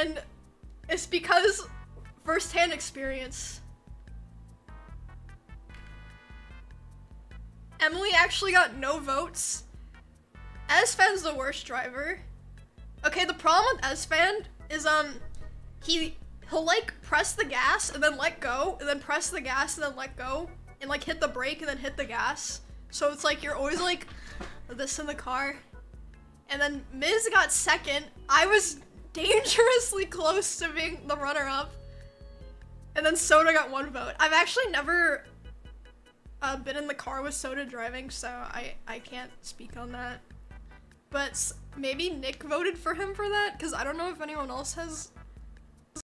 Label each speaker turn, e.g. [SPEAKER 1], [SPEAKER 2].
[SPEAKER 1] And it's because first-hand experience. Emily actually got no votes. Esfand's the worst driver. Okay, the problem with Esfand is um he he'll like press the gas and then let go and then press the gas and then let go and like hit the brake and then hit the gas. So it's like you're always like this in the car. And then Miz got second. I was dangerously close to being the runner up. And then Soda got one vote. I've actually never uh, been in the car with Soda driving, so I, I can't speak on that. But maybe Nick voted for him for that, because I don't know if anyone else has